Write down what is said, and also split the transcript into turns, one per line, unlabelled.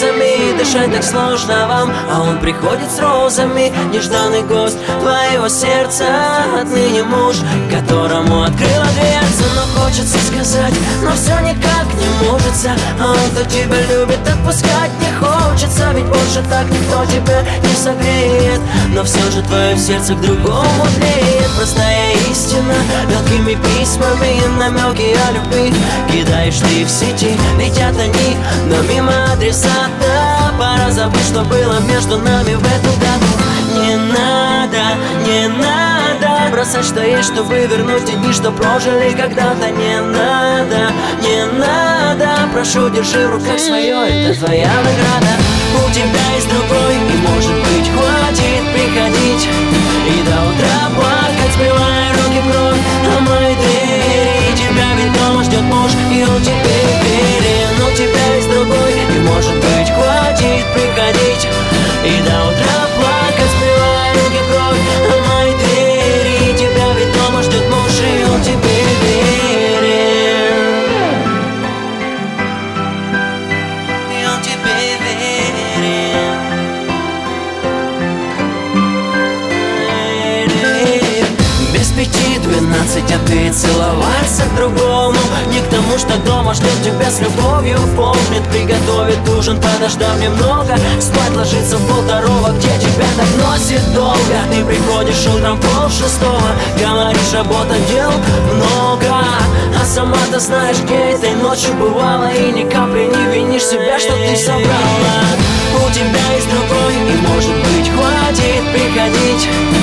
слезами Дышать так сложно вам, а он приходит с розами Нежданный гость твоего сердца Отныне муж, которому открыла дверца. Но хочется сказать, но все никак не может А он, кто тебя любит, отпускать не хочется. Ведь больше так никто тебя не согреет. Но все же твое сердце к другому тлеет. Простая истина, мелкими письмами Намеки о любви. Кидаешь ты в сети Летят они, но мимо адресата Забыть, что было между нами в эту дату. Не надо, не надо Бросать, что есть, чтобы вернуть те дни, что прожили когда-то. Не надо, не надо Прошу, держи в руках свое, это твоя награда. У тебя есть другой, и может быть хватит приходить. И до утра плакать, смывая руки в кровь А мои двери, тебя ведь дома ждет муж И он тебе двенадцать, а ты целоваться другому Не к тому, что дома ждет тебя с любовью. Помнит, приготовит ужин, подождав немного. Спать ложится в полвторого, где тебя так носит долго. Ты приходишь утром пол шестого Говоришь, работа дел много. А сама-то знаешь, где этой ночью бывала И ни капли не винишь себя, что ты собрала. У тебя есть другой, и может быть хватит приходить